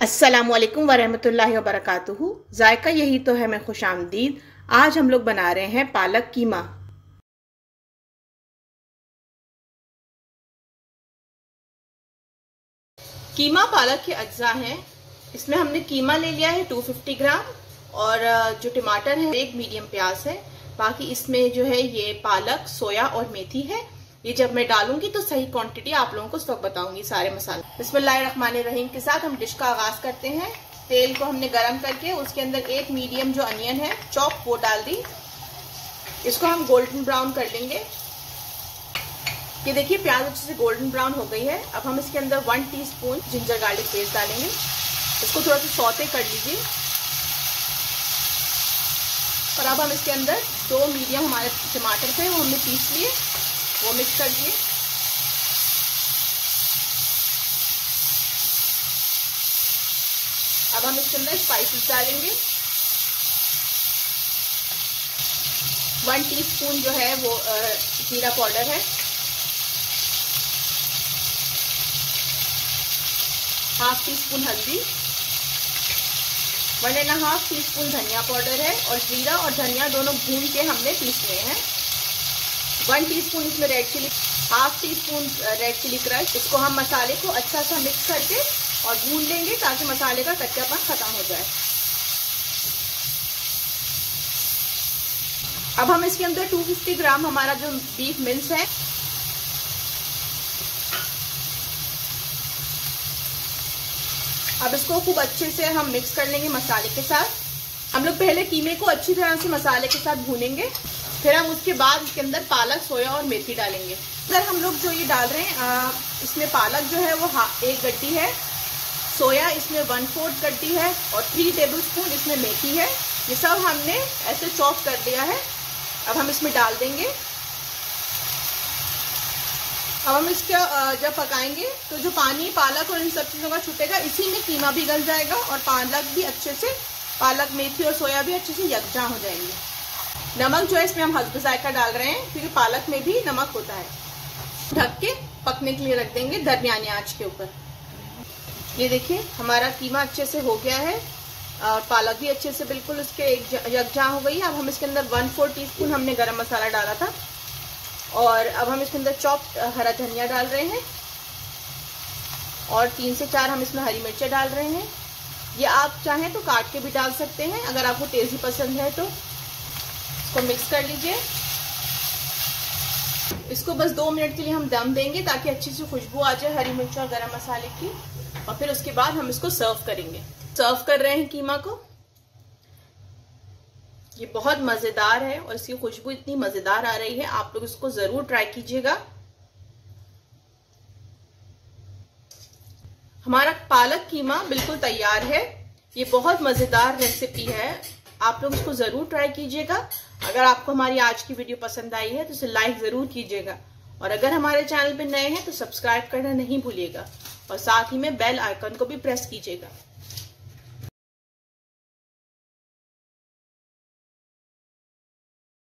अस्सलाम वालेकुम वरहमतुल्लाहि जायका यही तो है मैं खुश आमदीद आज हम लोग बना रहे हैं पालक कीमा कीमा पालक के अज्जा हैं इसमें हमने कीमा ले लिया है 250 ग्राम और जो टमाटर है एक मीडियम प्याज है बाकी इसमें जो है ये पालक सोया और मेथी है ये जब मैं डालूँगी तो सही क्वांटिटी आप लोगों को सब बताऊँगी सारे मसाले। बिस्मिल्लाह रहीम के साथ हम डिश का आगाज़ करते हैं। तेल को हमने गरम करके उसके अंदर एक मीडियम जो अनियन है चॉप वो डाल दी। इसको हम गोल्डन ब्राउन कर लेंगे। ये देखिए प्याज अच्छे से गोल्डन ब्राउन हो गई है। अब हम इसके अंदर one teaspoon ginger garlic paste डालेंगे। इसको थोड़ा सा सौते कर लीजिए। और अब हम इसके अंदर दो मीडियम हमारे टमाटर थे, वो हमने पीस लिए। वो मिक्स कर दिए अब हम इसके अंदर स्पाइसेस डालेंगे। वन टीस्पून जो है वो जीरा पाउडर है। हाफ़ टी स्पून हल्दी। One and half teaspoon धनिया पाउडर है और जीरा और धनिया दोनों भून के हमने पीस लिए हैं। वन टीस्पून इसमें red chilli half teaspoon red chilli crush इसको हम मसाले को अच्छा सा मिक्स करके और भून लेंगे ताकि मसाले का कच्चापन खत्म हो जाए। अब हम इसके अंदर 250 ग्राम हमारा जो बीफ मिल्स है, अब इसको खूब अच्छे से हम मिक्स कर लेंगे मसाले के साथ। हम लोग पहले कीमे को अच्छी तरह से मसाले के साथ भूनेंगे। फिर हम उसके बाद इसके अंदर पालक, सोया और मेथी डालेंगे। अगर हम लोग जो ये डाल रहे हैं इसमें पालक जो है वो एक गड्डी है, सोया इसमें वन फोर्थ गड्डी है और थ्री टेबल स्पून इसमें मेथी है। ये सब हमने ऐसे चॉप कर दिया है। अब हम इसमें डाल देंगे। अब हम इसका जब पकाएँगे तो जो पानी, पालक और इन सब चीज़ों का छूटेगा, इसी में कीमा भी गल जाएगा और पालक भी अच्छे से, पालक, मेथी और सोया भी अच्छे से यकजा हो जाएँगे। नमक जो है इसमें हम हल्दी जायका डाल रहे हैं, क्योंकि पालक में भी नमक होता है। ढक के पकने के लिए रख देंगे दरमियानी आँच के ऊपर। ये देखिए, हमारा कीमा अच्छे से हो गया है, और पालक भी अच्छे से बिल्कुल उसके एक यकजा हो गई अब हम इसके अंदर वन फोर टी स्पून हमने गरम मसाला डाला था, और अब हम इसके अंदर चॉप हरा धनिया डाल रहे हैं, और तीन से चार हम इसमें हरी मिर्चें डाल रहे हैं। ये आप चाहें तो काट के भी डाल सकते हैं, अगर आपको तेज़ी पसंद है तो। इसको मिक्स कर लीजिए। इसको बस दो मिनट के लिए हम दम देंगे ताकि अच्छी सी खुशबू आ जाए, हरी मिर्च और गरम मसाले की। और फिर उसके बाद हम इसको सर्व करेंगे। सर्व कर रहे हैं कीमा को। ये बहुत मज़ेदार है और इसकी खुशबू इतनी मज़ेदार आ रही है। आप लोग इसको ज़रूर ट्राई कीजिएगा। हमारा पालक कीमा बिल्कुल तैयार है। ये बहुत मज़ेदार रेसिपी है। आप लोग इसको ज़रूर ट्राई कीजिएगा। अगर आपको हमारी आज की वीडियो पसंद आई है तो इसे लाइक ज़रूर कीजिएगा। और अगर हमारे चैनल पर नए हैं तो सब्सक्राइब करना नहीं भूलिएगा। और साथ ही में बेल आइकन को भी प्रेस कीजिएगा।